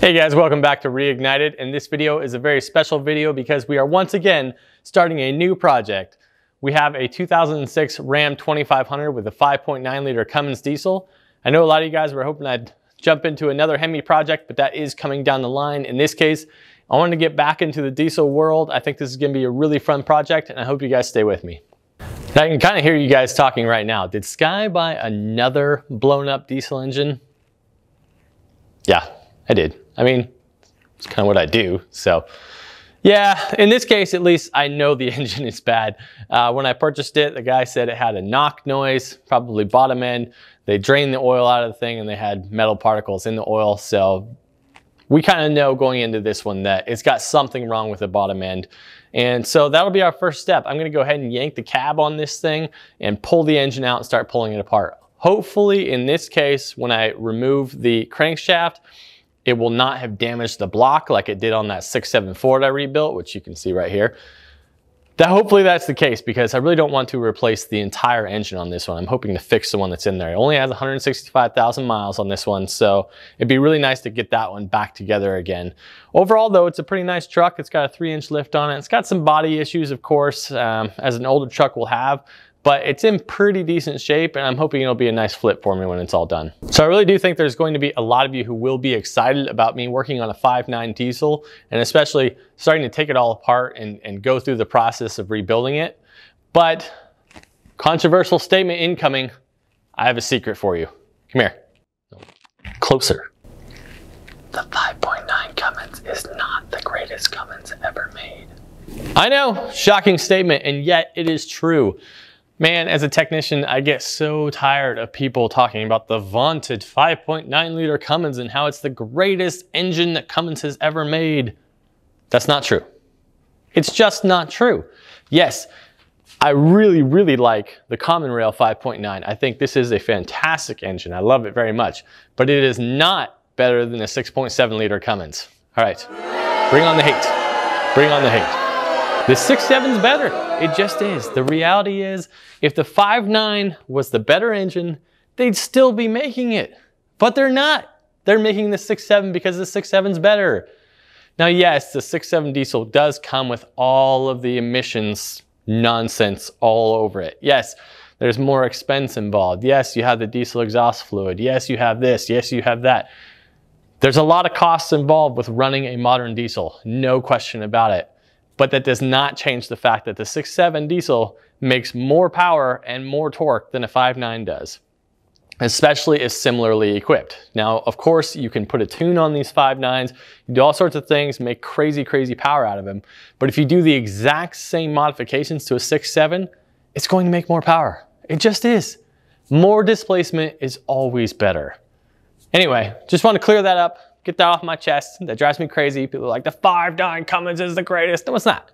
Hey guys, welcome back to Reignited, and this video is a very special video because we are once again starting a new project. We have a 2006 Ram 2500 with a 5.9 liter Cummins diesel. I know a lot of you guys were hoping I'd jump into another Hemi project, but that is coming down the line. In this case, I wanted to get back into the diesel world. I think this is gonna be a really fun project, and I hope you guys stay with me. I can kind of hear you guys talking right now. Did Sky buy another blown up diesel engine? I did. I mean, it's kind of what I do. So yeah, in this case, at least I know the engine is bad. Uh, when I purchased it, the guy said it had a knock noise, probably bottom end. They drained the oil out of the thing and they had metal particles in the oil. So we kind of know going into this one that it's got something wrong with the bottom end. And so that'll be our first step. I'm gonna go ahead and yank the cab on this thing and pull the engine out and start pulling it apart. Hopefully in this case, when I remove the crankshaft, it will not have damaged the block like it did on that 6.7 Ford I rebuilt, which you can see right here. That hopefully that's the case because I really don't want to replace the entire engine on this one. I'm hoping to fix the one that's in there. It only has 165,000 miles on this one, so it'd be really nice to get that one back together again. Overall though, it's a pretty nice truck. It's got a three inch lift on it. It's got some body issues, of course, um, as an older truck will have, but it's in pretty decent shape and I'm hoping it'll be a nice flip for me when it's all done. So I really do think there's going to be a lot of you who will be excited about me working on a 5.9 diesel and especially starting to take it all apart and, and go through the process of rebuilding it. But controversial statement incoming, I have a secret for you. Come here. Closer. The 5.9 Cummins is not the greatest Cummins ever made. I know, shocking statement, and yet it is true. Man, as a technician, I get so tired of people talking about the vaunted 5.9 liter Cummins and how it's the greatest engine that Cummins has ever made. That's not true. It's just not true. Yes, I really, really like the Common Rail 5.9. I think this is a fantastic engine. I love it very much, but it is not better than a 6.7 liter Cummins. All right, bring on the hate. Bring on the hate. The 6.7 is better. It just is. The reality is, if the 5.9 was the better engine, they'd still be making it. But they're not. They're making the 6.7 because the 6.7 is better. Now, yes, the 6.7 diesel does come with all of the emissions nonsense all over it. Yes, there's more expense involved. Yes, you have the diesel exhaust fluid. Yes, you have this. Yes, you have that. There's a lot of costs involved with running a modern diesel. No question about it but that does not change the fact that the 6.7 diesel makes more power and more torque than a 5.9 does, especially if similarly equipped. Now, of course, you can put a tune on these 5.9s, do all sorts of things, make crazy, crazy power out of them. But if you do the exact same modifications to a 6.7, it's going to make more power. It just is. More displacement is always better. Anyway, just want to clear that up. Get that off my chest. That drives me crazy. People are like, the 5.9 Cummins is the greatest. No, it's not.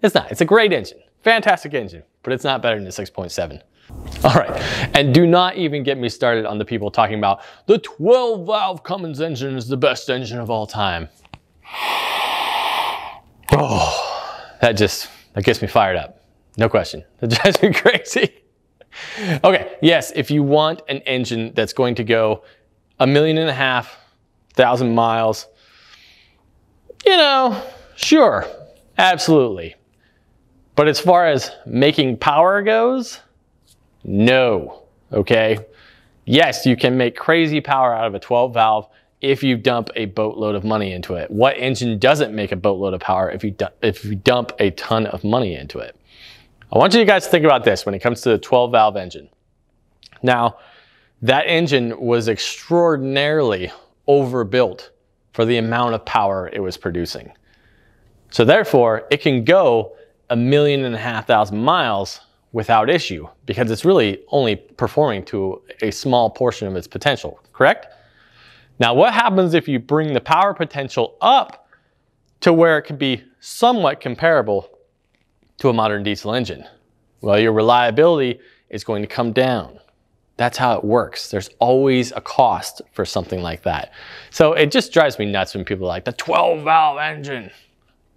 It's not. It's a great engine. Fantastic engine, but it's not better than the 6.7. All right, and do not even get me started on the people talking about the 12 valve Cummins engine is the best engine of all time. Oh, that just, that gets me fired up. No question. That drives me crazy. okay, yes, if you want an engine that's going to go a million and a half thousand miles. You know, sure, absolutely. But as far as making power goes, no, okay? Yes, you can make crazy power out of a 12 valve if you dump a boatload of money into it. What engine doesn't make a boatload of power if you, if you dump a ton of money into it? I want you guys to think about this when it comes to the 12 valve engine. Now, that engine was extraordinarily overbuilt for the amount of power it was producing. So therefore, it can go a million and a half thousand miles without issue because it's really only performing to a small portion of its potential, correct? Now, what happens if you bring the power potential up to where it could be somewhat comparable to a modern diesel engine? Well, your reliability is going to come down. That's how it works. There's always a cost for something like that. So it just drives me nuts when people are like, the 12 valve engine.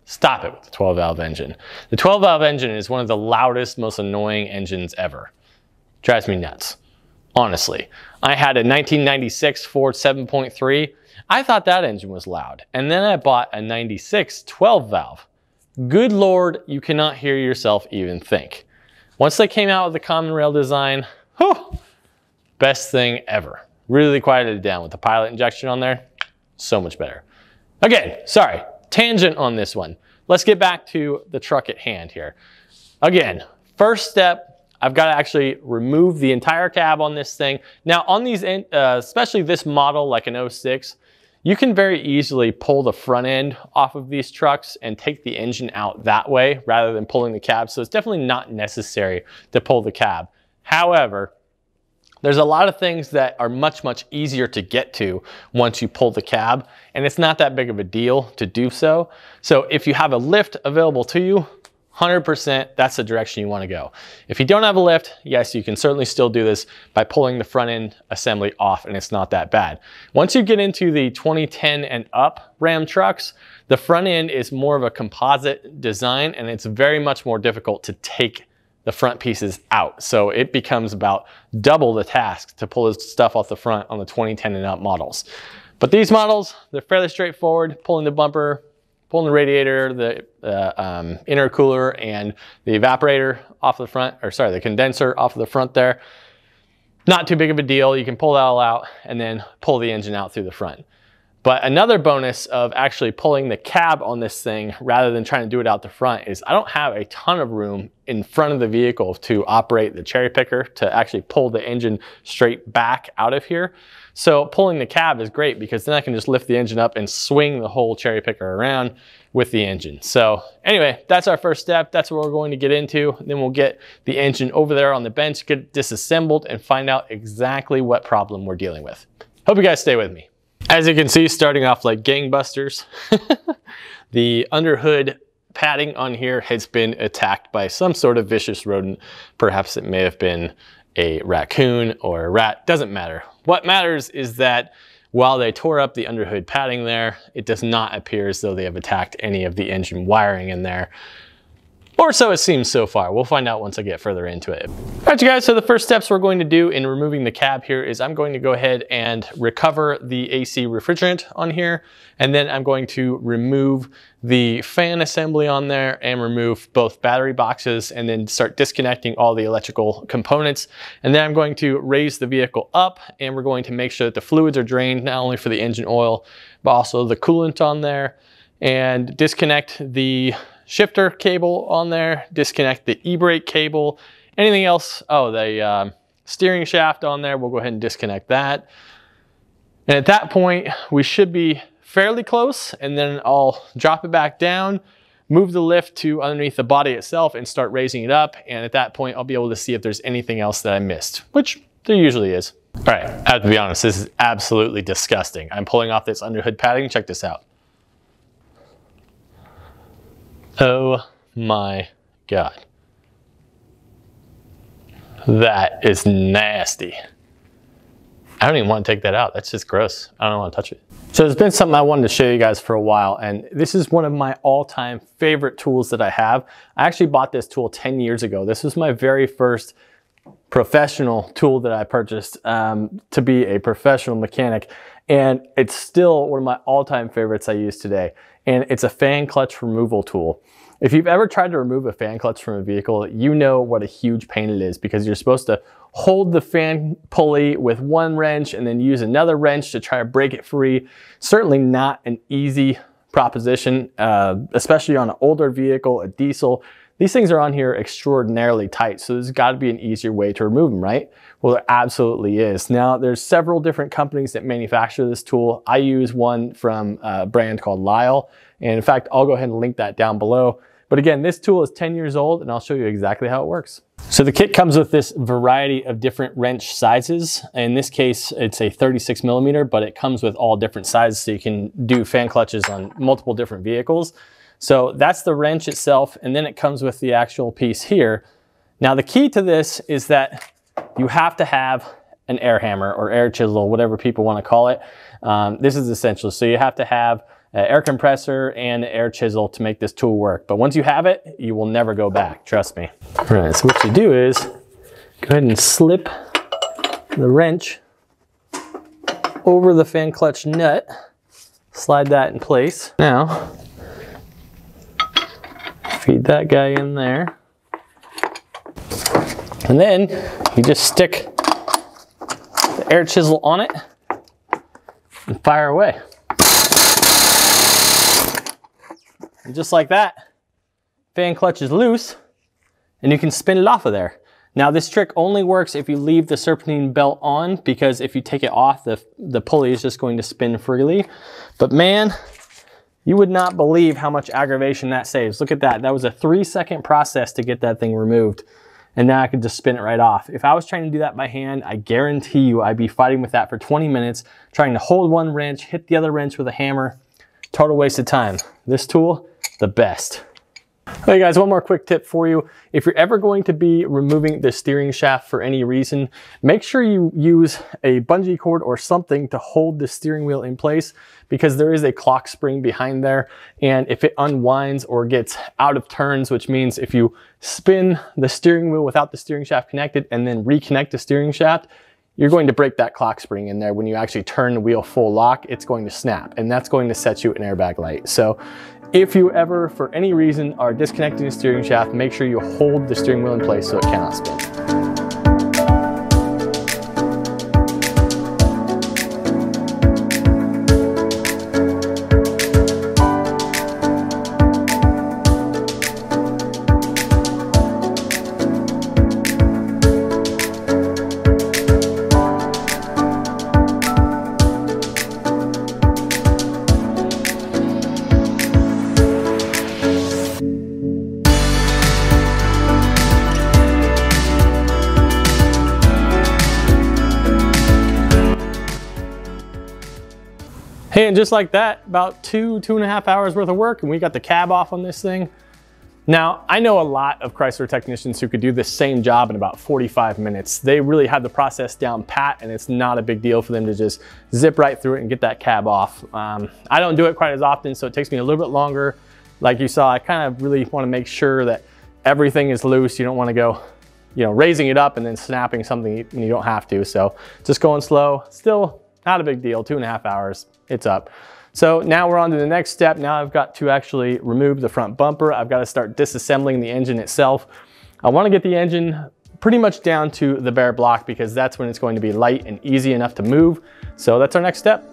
Stop it with the 12 valve engine. The 12 valve engine is one of the loudest, most annoying engines ever. Drives me nuts, honestly. I had a 1996 Ford 7.3 I thought that engine was loud. And then I bought a 96 12 valve. Good Lord, you cannot hear yourself even think. Once they came out with the common rail design, whew, best thing ever. Really quieted it down with the pilot injection on there. So much better. Again, sorry, tangent on this one. Let's get back to the truck at hand here. Again, first step, I've got to actually remove the entire cab on this thing. Now on these, uh, especially this model like an 06, you can very easily pull the front end off of these trucks and take the engine out that way rather than pulling the cab. So it's definitely not necessary to pull the cab. However, there's a lot of things that are much, much easier to get to once you pull the cab, and it's not that big of a deal to do so. So if you have a lift available to you, 100% that's the direction you wanna go. If you don't have a lift, yes, you can certainly still do this by pulling the front end assembly off and it's not that bad. Once you get into the 2010 and up Ram trucks, the front end is more of a composite design and it's very much more difficult to take the front pieces out. So it becomes about double the task to pull this stuff off the front on the 2010 and up models. But these models, they're fairly straightforward, pulling the bumper, pulling the radiator, the uh, um, intercooler and the evaporator off the front, or sorry, the condenser off the front there. Not too big of a deal. You can pull that all out and then pull the engine out through the front. But another bonus of actually pulling the cab on this thing rather than trying to do it out the front is I don't have a ton of room in front of the vehicle to operate the cherry picker to actually pull the engine straight back out of here. So pulling the cab is great because then I can just lift the engine up and swing the whole cherry picker around with the engine. So anyway, that's our first step. That's what we're going to get into. Then we'll get the engine over there on the bench, get disassembled and find out exactly what problem we're dealing with. Hope you guys stay with me. As you can see, starting off like gangbusters, the underhood padding on here has been attacked by some sort of vicious rodent. Perhaps it may have been a raccoon or a rat, doesn't matter. What matters is that while they tore up the underhood padding there, it does not appear as though they have attacked any of the engine wiring in there. Or so it seems so far. We'll find out once I get further into it. All right, you guys, so the first steps we're going to do in removing the cab here is I'm going to go ahead and recover the AC refrigerant on here, and then I'm going to remove the fan assembly on there and remove both battery boxes and then start disconnecting all the electrical components. And then I'm going to raise the vehicle up and we're going to make sure that the fluids are drained, not only for the engine oil, but also the coolant on there and disconnect the shifter cable on there, disconnect the e-brake cable, anything else, oh, the uh, steering shaft on there, we'll go ahead and disconnect that. And at that point, we should be fairly close and then I'll drop it back down, move the lift to underneath the body itself and start raising it up. And at that point, I'll be able to see if there's anything else that I missed, which there usually is. All right, I have to be honest, this is absolutely disgusting. I'm pulling off this underhood padding, check this out. Oh my God. That is nasty. I don't even want to take that out. That's just gross. I don't want to touch it. So there's been something I wanted to show you guys for a while, and this is one of my all-time favorite tools that I have. I actually bought this tool 10 years ago. This was my very first professional tool that I purchased um, to be a professional mechanic, and it's still one of my all-time favorites I use today and it's a fan clutch removal tool. If you've ever tried to remove a fan clutch from a vehicle, you know what a huge pain it is because you're supposed to hold the fan pulley with one wrench and then use another wrench to try to break it free. Certainly not an easy proposition, uh, especially on an older vehicle, a diesel. These things are on here extraordinarily tight, so there's got to be an easier way to remove them, right? Well, there absolutely is. Now, there's several different companies that manufacture this tool. I use one from a brand called Lisle, And in fact, I'll go ahead and link that down below. But again, this tool is 10 years old and I'll show you exactly how it works. So the kit comes with this variety of different wrench sizes. In this case, it's a 36 millimeter, but it comes with all different sizes so you can do fan clutches on multiple different vehicles. So that's the wrench itself, and then it comes with the actual piece here. Now the key to this is that you have to have an air hammer or air chisel, whatever people want to call it. Um, this is essential. So you have to have an air compressor and an air chisel to make this tool work. But once you have it, you will never go back, trust me. All right, so what you do is go ahead and slip the wrench over the fan clutch nut, slide that in place. Now, feed that guy in there. And then you just stick the air chisel on it and fire away. And just like that, fan clutch is loose and you can spin it off of there. Now this trick only works if you leave the serpentine belt on because if you take it off, the, the pulley is just going to spin freely. But man, you would not believe how much aggravation that saves. Look at that. That was a three second process to get that thing removed. And now I could just spin it right off. If I was trying to do that by hand, I guarantee you I'd be fighting with that for 20 minutes, trying to hold one wrench, hit the other wrench with a hammer. Total waste of time. This tool, the best. Hey guys, one more quick tip for you. If you're ever going to be removing the steering shaft for any reason, make sure you use a bungee cord or something to hold the steering wheel in place because there is a clock spring behind there. And if it unwinds or gets out of turns, which means if you spin the steering wheel without the steering shaft connected and then reconnect the steering shaft, you're going to break that clock spring in there. When you actually turn the wheel full lock, it's going to snap and that's going to set you an airbag light. So if you ever, for any reason, are disconnecting the steering shaft, make sure you hold the steering wheel in place so it cannot spin. Hey, and just like that, about two, two and a half hours worth of work and we got the cab off on this thing. Now, I know a lot of Chrysler technicians who could do the same job in about 45 minutes. They really have the process down pat and it's not a big deal for them to just zip right through it and get that cab off. Um, I don't do it quite as often, so it takes me a little bit longer. Like you saw, I kind of really want to make sure that everything is loose. You don't want to go, you know, raising it up and then snapping something when you don't have to. So just going slow, still not a big deal, two and a half hours, it's up. So now we're on to the next step. Now I've got to actually remove the front bumper. I've got to start disassembling the engine itself. I wanna get the engine pretty much down to the bare block because that's when it's going to be light and easy enough to move. So that's our next step.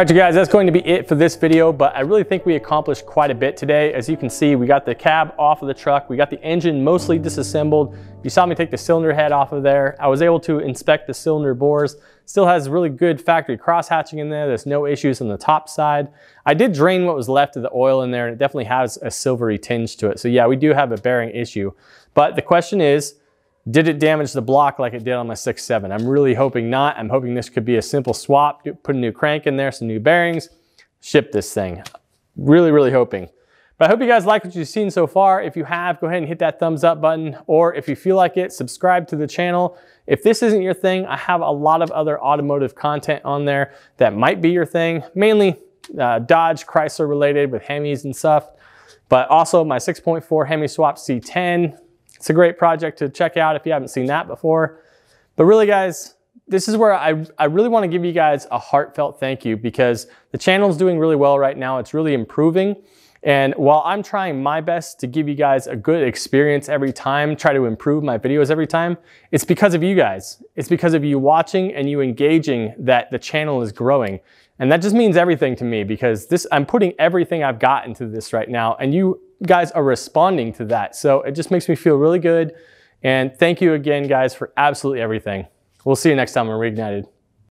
All right, you guys, that's going to be it for this video, but I really think we accomplished quite a bit today. As you can see, we got the cab off of the truck. We got the engine mostly disassembled. You saw me take the cylinder head off of there. I was able to inspect the cylinder bores. Still has really good factory cross hatching in there. There's no issues on the top side. I did drain what was left of the oil in there and it definitely has a silvery tinge to it. So yeah, we do have a bearing issue. But the question is, did it damage the block like it did on my 6.7? I'm really hoping not. I'm hoping this could be a simple swap, put a new crank in there, some new bearings, ship this thing. Really, really hoping. But I hope you guys like what you've seen so far. If you have, go ahead and hit that thumbs up button, or if you feel like it, subscribe to the channel. If this isn't your thing, I have a lot of other automotive content on there that might be your thing, mainly uh, Dodge, Chrysler related with Hemis and stuff, but also my 6.4 Hemi Swap C10, it's a great project to check out if you haven't seen that before. But really guys, this is where I, I really want to give you guys a heartfelt thank you because the channel is doing really well right now. It's really improving. And while I'm trying my best to give you guys a good experience every time, try to improve my videos every time, it's because of you guys. It's because of you watching and you engaging that the channel is growing. And that just means everything to me because this I'm putting everything I've got into this right now and you guys are responding to that. So it just makes me feel really good. And thank you again, guys, for absolutely everything. We'll see you next time on Reignited.